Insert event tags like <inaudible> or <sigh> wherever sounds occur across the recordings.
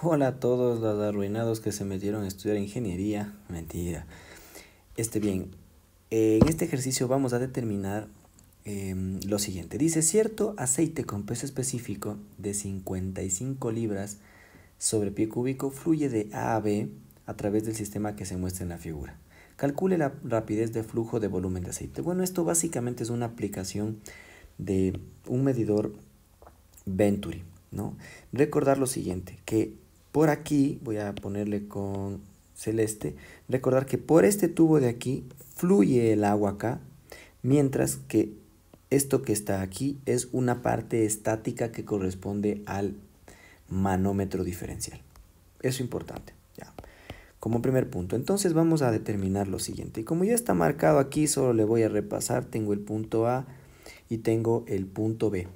Hola a todos los arruinados que se metieron a estudiar ingeniería. Mentira. Este bien, en este ejercicio vamos a determinar em, lo siguiente. Dice, cierto aceite con peso específico de 55 libras sobre pie cúbico fluye de A a B a través del sistema que se muestra en la figura. Calcule la rapidez de flujo de volumen de aceite. Bueno, esto básicamente es una aplicación de un medidor Venturi. ¿no? Recordar lo siguiente, que por aquí, voy a ponerle con celeste, recordar que por este tubo de aquí fluye el agua acá, mientras que esto que está aquí es una parte estática que corresponde al manómetro diferencial. Eso es importante, ya. Como primer punto. Entonces vamos a determinar lo siguiente. Y como ya está marcado aquí, solo le voy a repasar. Tengo el punto A y tengo el punto B.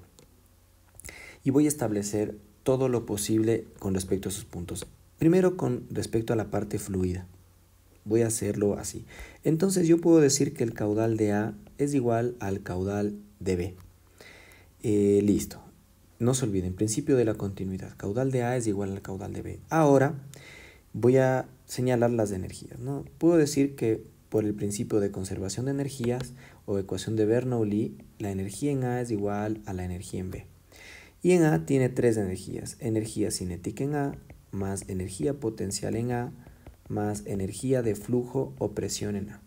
Y voy a establecer todo lo posible con respecto a sus puntos. Primero con respecto a la parte fluida. Voy a hacerlo así. Entonces yo puedo decir que el caudal de A es igual al caudal de B. Eh, listo. No se olviden, principio de la continuidad. Caudal de A es igual al caudal de B. Ahora voy a señalar las energías. ¿no? Puedo decir que por el principio de conservación de energías o ecuación de Bernoulli, la energía en A es igual a la energía en B. Y en A tiene tres energías. Energía cinética en A, más energía potencial en A, más energía de flujo o presión en A.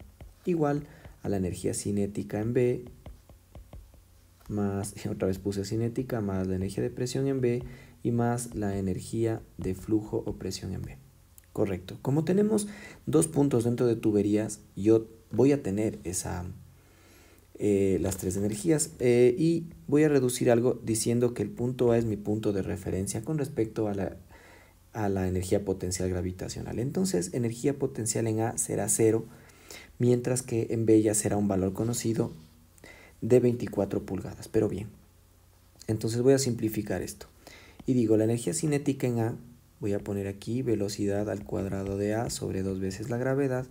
Igual a la energía cinética en B, más, <laughs> otra vez puse cinética, más la energía de presión en B y más la energía de flujo o presión en B. Correcto. Como tenemos dos puntos dentro de tuberías, yo voy a tener esa eh, las tres energías eh, y voy a reducir algo diciendo que el punto A es mi punto de referencia con respecto a la, a la energía potencial gravitacional. Entonces energía potencial en A será cero mientras que en B ya será un valor conocido de 24 pulgadas. Pero bien, entonces voy a simplificar esto. Y digo, la energía cinética en A, voy a poner aquí velocidad al cuadrado de A sobre dos veces la gravedad,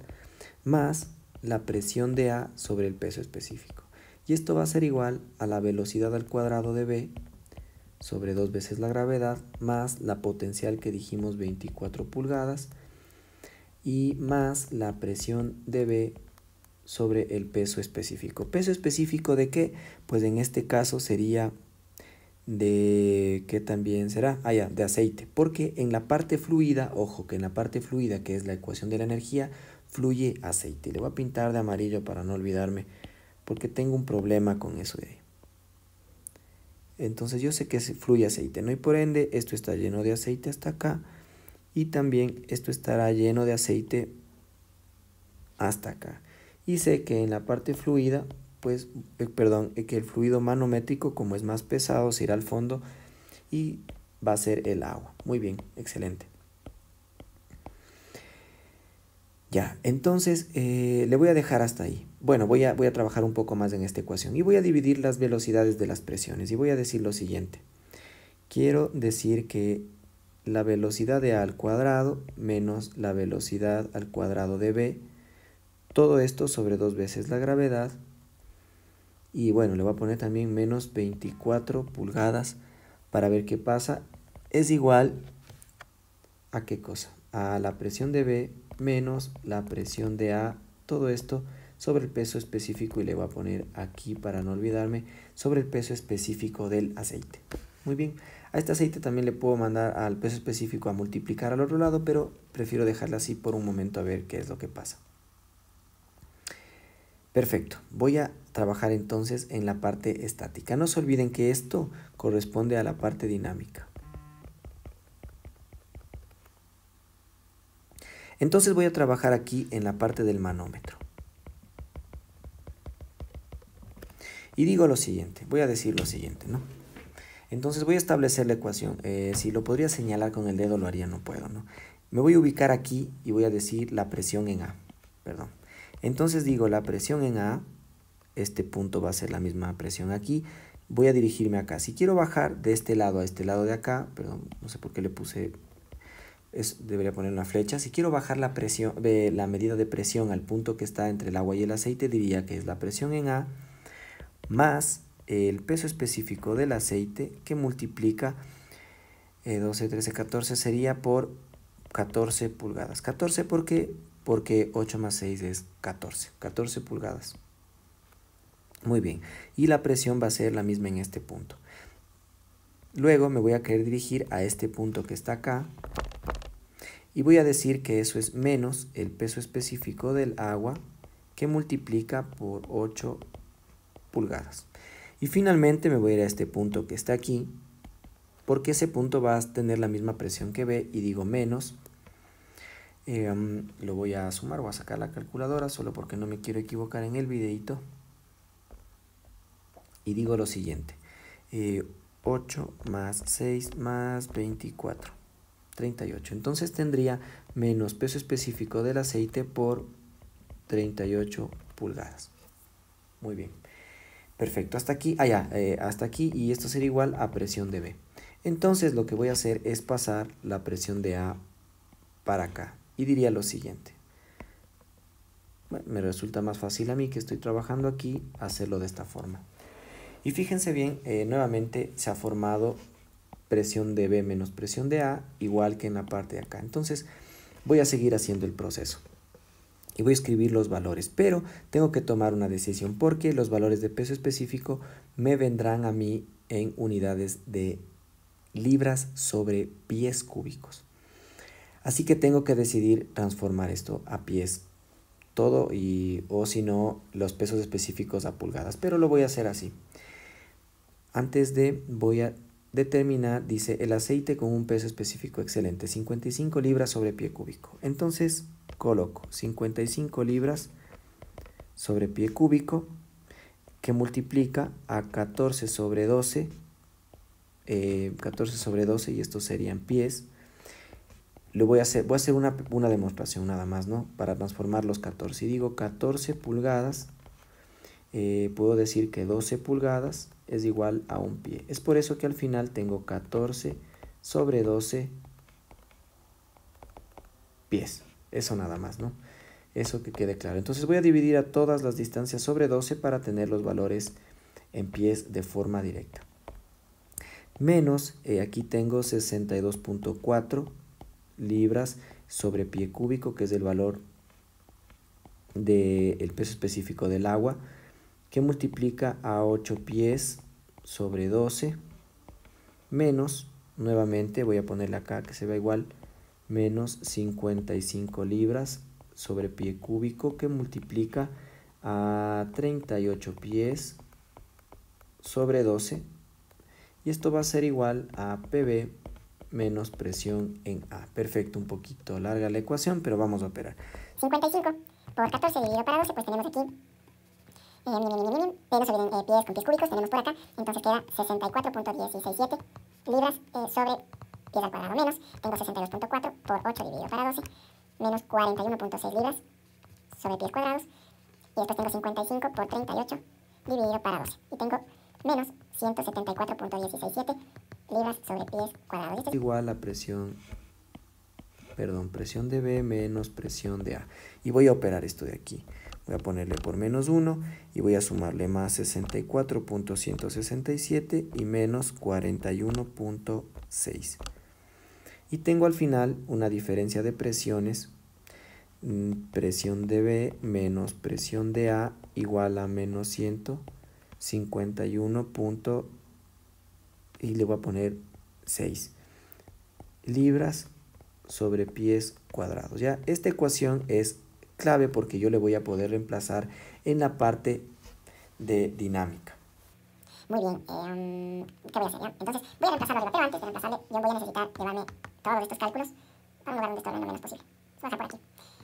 más la presión de A sobre el peso específico. Y esto va a ser igual a la velocidad al cuadrado de B sobre dos veces la gravedad más la potencial que dijimos 24 pulgadas y más la presión de B sobre el peso específico. ¿Peso específico de qué? Pues en este caso sería de qué también será, ah de aceite, porque en la parte fluida, ojo que en la parte fluida que es la ecuación de la energía, fluye aceite. Le voy a pintar de amarillo para no olvidarme, porque tengo un problema con eso de ahí. Entonces yo sé que fluye aceite, ¿no? Y por ende esto está lleno de aceite hasta acá. Y también esto estará lleno de aceite hasta acá. Y sé que en la parte fluida, pues, eh, perdón, eh, que el fluido manométrico, como es más pesado, se irá al fondo y va a ser el agua. Muy bien, excelente. Ya, entonces eh, le voy a dejar hasta ahí. Bueno, voy a, voy a trabajar un poco más en esta ecuación y voy a dividir las velocidades de las presiones y voy a decir lo siguiente. Quiero decir que la velocidad de A al cuadrado menos la velocidad al cuadrado de B, todo esto sobre dos veces la gravedad y bueno, le voy a poner también menos 24 pulgadas para ver qué pasa, es igual a qué cosa, a la presión de B menos la presión de A, todo esto sobre el peso específico y le voy a poner aquí para no olvidarme sobre el peso específico del aceite. Muy bien, a este aceite también le puedo mandar al peso específico a multiplicar al otro lado, pero prefiero dejarla así por un momento a ver qué es lo que pasa. Perfecto, voy a trabajar entonces en la parte estática. No se olviden que esto corresponde a la parte dinámica. Entonces voy a trabajar aquí en la parte del manómetro. Y digo lo siguiente, voy a decir lo siguiente, ¿no? Entonces voy a establecer la ecuación. Eh, si lo podría señalar con el dedo, lo haría, no puedo, ¿no? Me voy a ubicar aquí y voy a decir la presión en A, perdón. Entonces digo la presión en A, este punto va a ser la misma presión aquí. Voy a dirigirme acá. Si quiero bajar de este lado a este lado de acá, perdón, no sé por qué le puse debería poner una flecha. Si quiero bajar la, presión, la medida de presión al punto que está entre el agua y el aceite, diría que es la presión en A más el peso específico del aceite que multiplica 12, 13, 14 sería por 14 pulgadas. 14 porque, porque 8 más 6 es 14. 14 pulgadas. Muy bien. Y la presión va a ser la misma en este punto. Luego me voy a querer dirigir a este punto que está acá. Y voy a decir que eso es menos el peso específico del agua que multiplica por 8 pulgadas. Y finalmente me voy a ir a este punto que está aquí, porque ese punto va a tener la misma presión que B y digo menos. Em, lo voy a sumar, voy a sacar la calculadora solo porque no me quiero equivocar en el videito. Y digo lo siguiente, 8 eh, más 6 más 24, 38. Entonces tendría menos peso específico del aceite por 38 pulgadas. Muy bien. Perfecto, hasta aquí, ah, eh, hasta aquí y esto sería igual a presión de B. Entonces lo que voy a hacer es pasar la presión de A para acá y diría lo siguiente. Bueno, me resulta más fácil a mí que estoy trabajando aquí hacerlo de esta forma. Y fíjense bien, eh, nuevamente se ha formado presión de B menos presión de A igual que en la parte de acá. Entonces voy a seguir haciendo el proceso y voy a escribir los valores, pero tengo que tomar una decisión porque los valores de peso específico me vendrán a mí en unidades de libras sobre pies cúbicos. Así que tengo que decidir transformar esto a pies todo y o si no los pesos específicos a pulgadas, pero lo voy a hacer así. Antes de voy a determinar, dice el aceite con un peso específico excelente, 55 libras sobre pie cúbico. Entonces coloco 55 libras sobre pie cúbico que multiplica a 14 sobre 12, 14 eh, sobre 12 y estos serían pies. Lo voy a hacer, voy a hacer una, una demostración nada más, ¿no? Para transformar los 14. Y digo 14 pulgadas, eh, puedo decir que 12 pulgadas es igual a un pie. Es por eso que al final tengo 14 sobre 12 pies. Eso nada más, ¿no? Eso que quede claro. Entonces voy a dividir a todas las distancias sobre 12 para tener los valores en pies de forma directa. Menos, eh, aquí tengo 62.4 libras sobre pie cúbico, que es el valor del peso específico del agua, que multiplica a 8 pies sobre 12, menos, nuevamente voy a ponerle acá que se vea igual, menos 55 libras sobre pie cúbico que multiplica a 38 pies sobre 12 y esto va a ser igual a PB menos presión en A. Perfecto, un poquito larga la ecuación, pero vamos a operar. 55 por 14 dividido para 12, pues tenemos aquí eh, pies con pies cúbicos, tenemos por acá, entonces queda 64.167 libras eh, sobre pies al cuadrado menos, tengo 62.4 por 8 dividido para 12, menos 41.6 libras sobre pies cuadrados, y después tengo 55 por 38 dividido para 12, y tengo menos 174.167 libras sobre pies cuadrados. Este es igual a presión, perdón, presión de B menos presión de A. Y voy a operar esto de aquí. Voy a ponerle por menos 1 y voy a sumarle más 64.167 y menos 41.6 y tengo al final una diferencia de presiones, mm, presión de B menos presión de A igual a menos 151 punto, y le voy a poner 6 libras sobre pies cuadrados. Ya, esta ecuación es clave porque yo le voy a poder reemplazar en la parte de dinámica. Muy bien, eh, ¿qué voy a hacer? Ya? Entonces, voy a reemplazarlo pero antes de reemplazarle, yo voy a necesitar llevarme todos estos cálculos a un lugar donde estorben lo menos posible. Vamos a por aquí.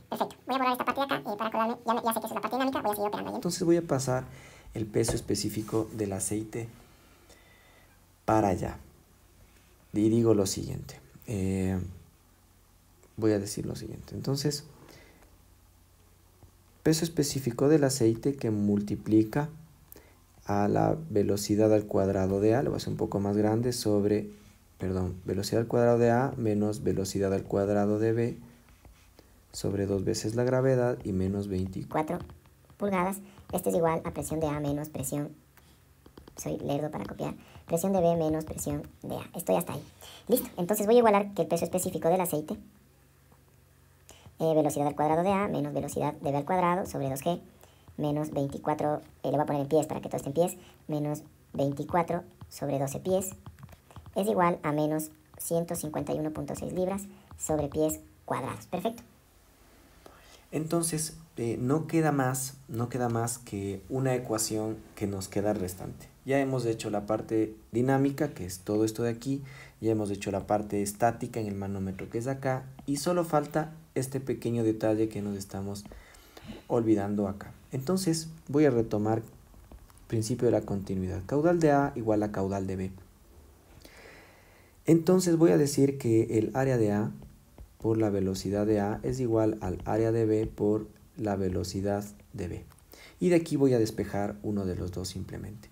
Perfecto. Voy a borrar esta parte de acá y para acordarme, ya, ya sé que es la parte dinámica, voy a seguir operando. Entonces voy a pasar el peso específico del aceite para allá. Y digo lo siguiente. Eh, voy a decir lo siguiente. Entonces, peso específico del aceite que multiplica a la velocidad al cuadrado de A, lo voy a hacer un poco más grande, sobre, perdón, velocidad al cuadrado de A menos velocidad al cuadrado de B sobre dos veces la gravedad y menos 24 pulgadas. Este es igual a presión de A menos presión, soy lerdo para copiar, presión de B menos presión de A. Estoy hasta ahí. Listo, entonces voy a igualar que el peso específico del aceite, eh, velocidad al cuadrado de A menos velocidad de B al cuadrado sobre 2G, menos 24, eh, le voy a poner en pies para que todo esté en pies, menos 24 sobre 12 pies, es igual a menos 151.6 libras sobre pies cuadrados. Perfecto. Entonces, eh, no queda más, no queda más que una ecuación que nos queda restante. Ya hemos hecho la parte dinámica, que es todo esto de aquí, ya hemos hecho la parte estática en el manómetro, que es acá, y solo falta este pequeño detalle que nos estamos olvidando acá. Entonces, voy a retomar principio de la continuidad. Caudal de A igual a caudal de B. Entonces voy a decir que el área de A por la velocidad de A es igual al área de B por la velocidad de B. Y de aquí voy a despejar uno de los dos simplemente.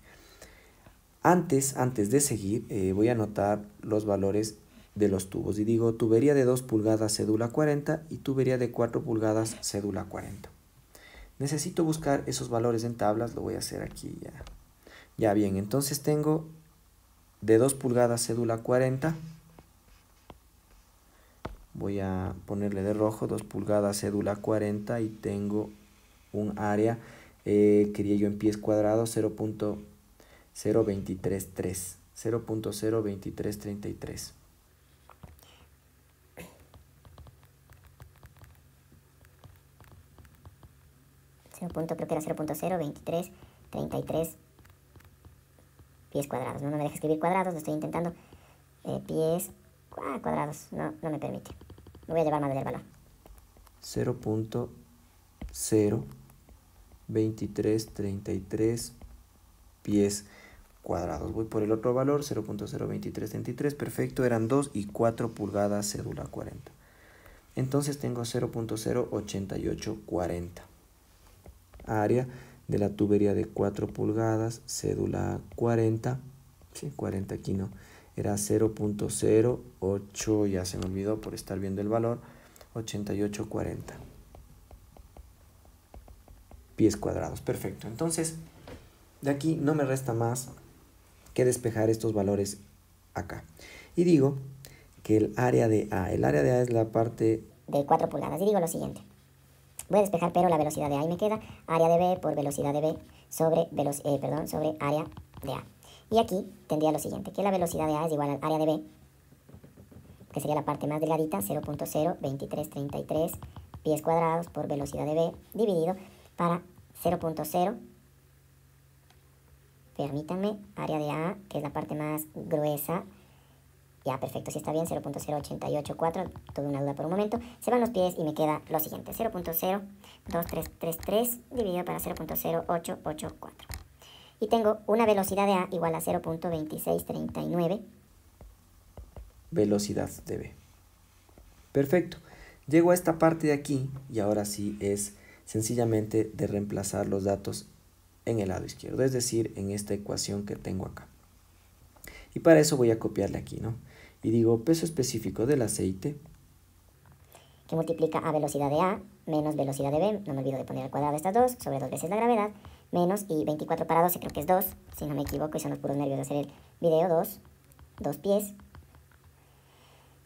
Antes, antes de seguir, eh, voy a anotar los valores de los tubos. Y digo tubería de 2 pulgadas cédula 40 y tubería de 4 pulgadas cédula 40. Necesito buscar esos valores en tablas, lo voy a hacer aquí ya. Ya bien, entonces tengo de 2 pulgadas cédula 40 voy a ponerle de rojo 2 pulgadas cédula 40 y tengo un área eh, quería yo en pies cuadrados 0.0233 0.02333 0. creo que era 0.02333 pies cuadrados. No, me deja escribir cuadrados, lo estoy intentando. Eh, pies ah, cuadrados, no, no me permite. Me voy a llevar más del valor. 0.02333 pies cuadrados. Voy por el otro valor, 0.02333, perfecto, eran 2 y 4 pulgadas cédula 40. Entonces tengo 0.08840. Área de la tubería de 4 pulgadas, cédula 40, sí, 40 aquí no, era 0.08, ya se me olvidó por estar viendo el valor, 8840 pies cuadrados. Perfecto. Entonces, de aquí no me resta más que despejar estos valores acá. Y digo que el área de A, el área de A es la parte... De 4 pulgadas. Y digo lo siguiente. Voy a despejar, pero la velocidad de A y me queda área de B por velocidad de B sobre, eh, perdón, sobre área de A. Y aquí tendría lo siguiente, que la velocidad de A es igual al área de B, que sería la parte más delgadita, 0.02333 pies cuadrados por velocidad de B, dividido para 0.0, permítanme, área de A, que es la parte más gruesa, ya, perfecto, si está bien, 0.0884, tuve una duda por un momento. Se van los pies y me queda lo siguiente, 0.02333 dividido para 0.0884 y tengo una velocidad de A igual a 0.2639. Velocidad de B. Perfecto. Llego a esta parte de aquí y ahora sí es sencillamente de reemplazar los datos en el lado izquierdo, es decir, en esta ecuación que tengo acá. Y para eso voy a copiarle aquí, ¿no? Y digo peso específico del aceite. Que multiplica a velocidad de A menos velocidad de B, no me olvido de poner al cuadrado estas dos, sobre dos veces la gravedad, menos y 24 para 12 creo que es 2, si no me equivoco, y son los puros nervios de hacer el video, 2, 2 pies,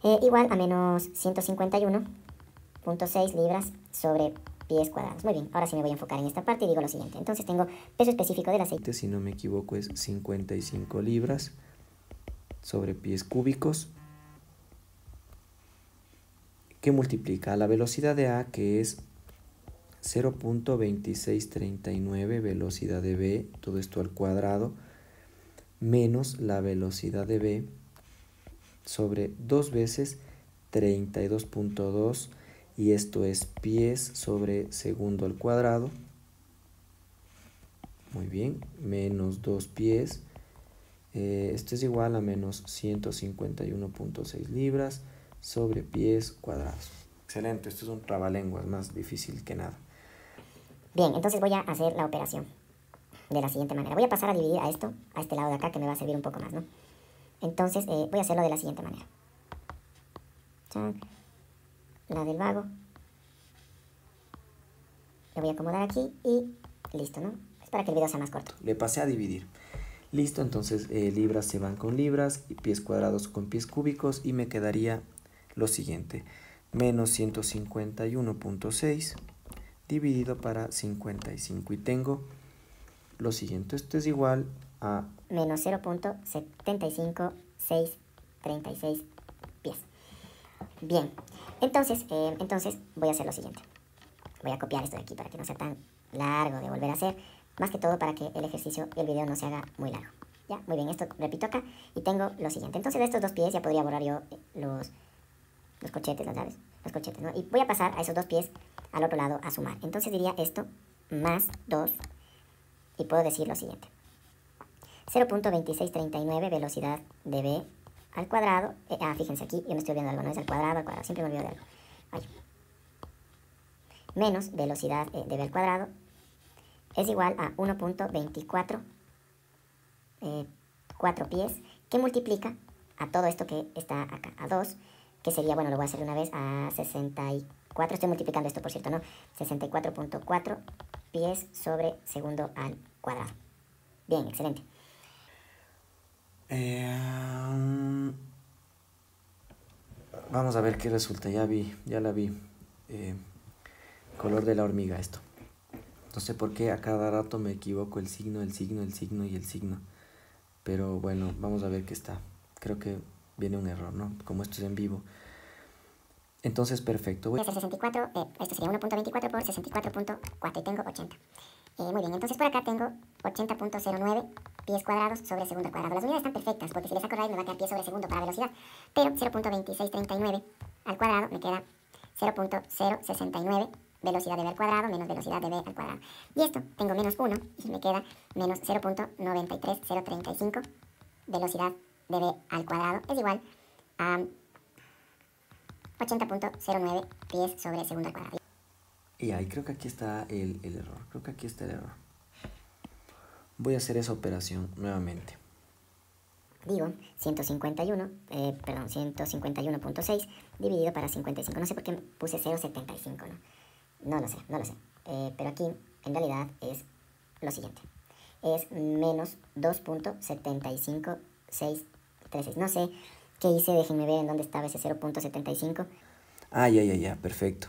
eh, igual a menos 151.6 libras sobre pies cuadrados. Muy bien, ahora sí me voy a enfocar en esta parte y digo lo siguiente. Entonces tengo peso específico del aceite. Si no me equivoco es 55 libras sobre pies cúbicos que multiplica la velocidad de A que es 0.2639 velocidad de B, todo esto al cuadrado, menos la velocidad de B sobre 2 veces 32.2 y esto es pies sobre segundo al cuadrado. Muy bien, menos 2 pies. Eh, esto es igual a menos 151.6 libras sobre pies cuadrados. Excelente, esto es un trabalenguas más difícil que nada. Bien, entonces voy a hacer la operación de la siguiente manera. Voy a pasar a dividir a esto, a este lado de acá, que me va a servir un poco más, ¿no? Entonces eh, voy a hacerlo de la siguiente manera. La del vago. Lo voy a acomodar aquí y listo, ¿no? Es para que el video sea más corto. Le pasé a dividir. Listo, entonces eh, libras se van con libras y pies cuadrados con pies cúbicos y me quedaría lo siguiente. Menos 151.6 dividido para 55 y tengo lo siguiente. Esto es igual a... Menos 0.75636 pies. Bien, entonces, eh, entonces voy a hacer lo siguiente. Voy a copiar esto de aquí para que no sea tan largo de volver a hacer. Más que todo para que el ejercicio y el video no se haga muy largo. Ya, muy bien, esto repito acá y tengo lo siguiente. Entonces de estos dos pies ya podría borrar yo eh, los, los corchetes, las llaves, los corchetes, ¿no? Y voy a pasar a esos dos pies al otro lado a sumar. Entonces diría esto más 2 y puedo decir lo siguiente. 0.2639 velocidad de B al cuadrado. Eh, ah, fíjense aquí, yo me estoy olvidando algo, no es al cuadrado, al cuadrado, siempre me olvido de algo. Menos velocidad eh, de B al cuadrado es igual a 1.24 eh, 4 pies que multiplica a todo esto que está acá, a 2, que sería, bueno, lo voy a hacer de una vez, a 64, estoy multiplicando esto por cierto, ¿no? 64.4 pies sobre segundo al cuadrado. Bien, excelente. Eh, vamos a ver qué resulta, ya vi, ya la vi. Eh, color de la hormiga esto. No sé por qué a cada rato me equivoco el signo, el signo, el signo y el signo. Pero bueno, vamos a ver qué está. Creo que viene un error, ¿no? Como esto es en vivo. Entonces, perfecto. Voy a hacer 64, eh, esto sería 1.24 por 64.4 y tengo 80. Eh, muy bien, entonces por acá tengo 80.09 pies cuadrados sobre segundo cuadrado. Las unidades están perfectas porque si les saco raíz me va a quedar pie sobre segundo para velocidad. Pero 0.2639 al cuadrado me queda 0.069 velocidad de b al cuadrado menos velocidad de b al cuadrado. Y esto, tengo menos 1 y me queda menos 0.93035 velocidad de b al cuadrado es igual a 80.09 pies sobre segundo al cuadrado. Y ahí creo que aquí está el, el error. Creo que aquí está el error. Voy a hacer esa operación nuevamente. Digo 151, eh, perdón, 151.6 dividido para 55. No sé por qué puse 0.75, ¿no? No lo sé, no lo sé. Eh, pero aquí en realidad es lo siguiente. Es menos 2.75636. No sé qué hice, déjenme ver en dónde estaba ese 0.75. Ah, ya, ya, ya, perfecto.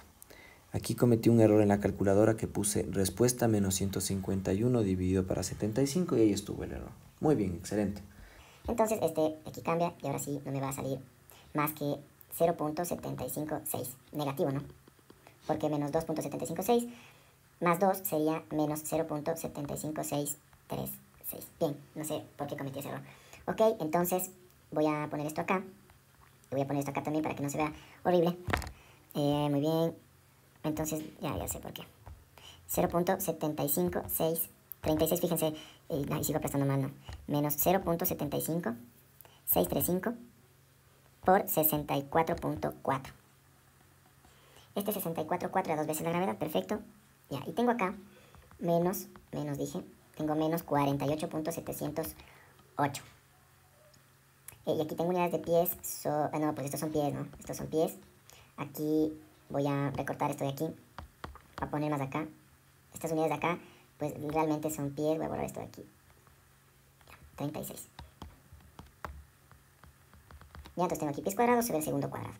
Aquí cometí un error en la calculadora que puse respuesta menos 151 dividido para 75 y ahí estuvo el error. Muy bien, excelente. Entonces este aquí cambia y ahora sí no me va a salir más que 0.756. Negativo, ¿no? Porque menos 2.756 más 2 sería menos 0.75636. Bien, no sé por qué cometí ese error. Ok, entonces voy a poner esto acá. voy a poner esto acá también para que no se vea horrible. Eh, muy bien. Entonces, ya, ya sé por qué. 0.75636, fíjense, y sigo prestando mal, ¿no? Menos 0.75635 por 64.4. Este 64,4 a dos veces la gravedad, perfecto. Ya, y tengo acá menos, menos dije, tengo menos 48.708. Eh, y aquí tengo unidades de pies, so, ah, no, pues estos son pies, ¿no? Estos son pies. Aquí voy a recortar esto de aquí, a poner más acá. Estas unidades de acá, pues realmente son pies, voy a borrar esto de aquí. 36. Ya, entonces tengo aquí pies cuadrados sobre el segundo cuadrado.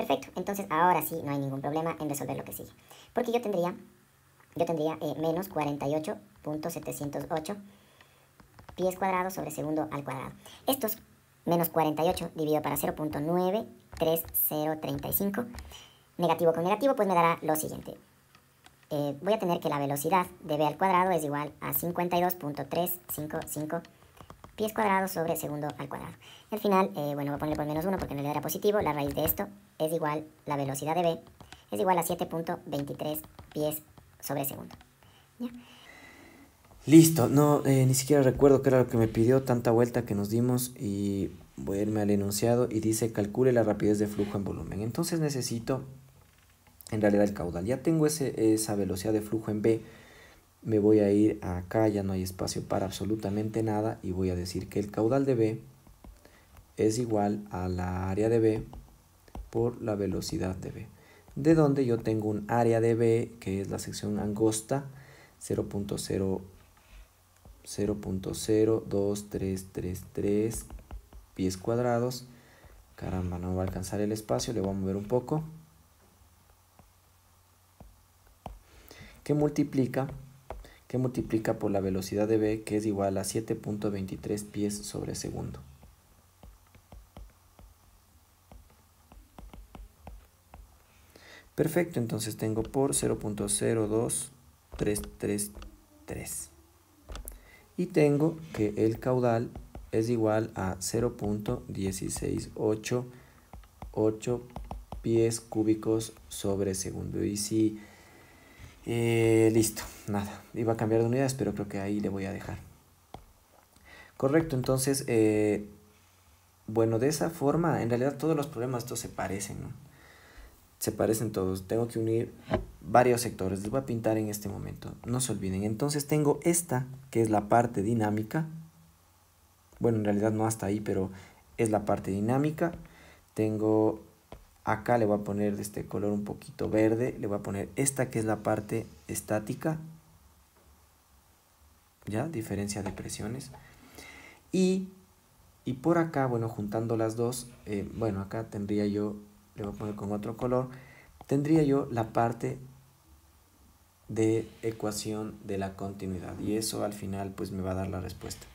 Perfecto, entonces ahora sí no hay ningún problema en resolver lo que sigue. Porque yo tendría, yo tendría eh, menos 48.708 pies cuadrados sobre segundo al cuadrado. Estos menos 48 dividido para 0.93035 negativo con negativo pues me dará lo siguiente. Eh, voy a tener que la velocidad de b al cuadrado es igual a 52.355 pies cuadrados sobre segundo al cuadrado. al final, eh, bueno, voy a ponerle por menos 1 porque en realidad era positivo. La raíz de esto es igual, la velocidad de B es igual a 7.23 pies sobre segundo. Listo, no, eh, ni siquiera recuerdo qué era lo que me pidió, tanta vuelta que nos dimos y voy a irme al enunciado y dice calcule la rapidez de flujo en volumen. Entonces necesito en realidad el caudal. Ya tengo esa velocidad de flujo en B me voy a ir acá, ya no hay espacio para absolutamente nada y voy a decir que el caudal de B es igual a la área de B por la velocidad de B. De donde yo tengo un área de B que es la sección angosta 0.0 0.02333 pies cuadrados. Caramba, no va a alcanzar el espacio, le voy a mover un poco. Que multiplica, que multiplica por la velocidad de B, que es igual a 7.23 pies sobre segundo. Perfecto, entonces tengo por 0.02333. Y tengo que el caudal es igual a 0.168 pies cúbicos sobre segundo. Y si, eh, listo, nada, iba a cambiar de unidades, pero creo que ahí le voy a dejar. Correcto, entonces, eh, bueno, de esa forma, en realidad todos los problemas estos se parecen, ¿no? se parecen todos. Tengo que unir varios sectores. Les voy a pintar en este momento. No se olviden. Entonces tengo esta, que es la parte dinámica. Bueno, en realidad no hasta ahí, pero es la parte dinámica. Tengo acá, le voy a poner de este color un poquito verde. Le voy a poner esta que es la parte estática. ¿Ya? Diferencia de presiones. Y, y por acá, bueno, juntando las dos, eh, bueno, acá tendría yo le voy a poner con otro color, tendría yo la parte de ecuación de la continuidad y eso al final pues me va a dar la respuesta.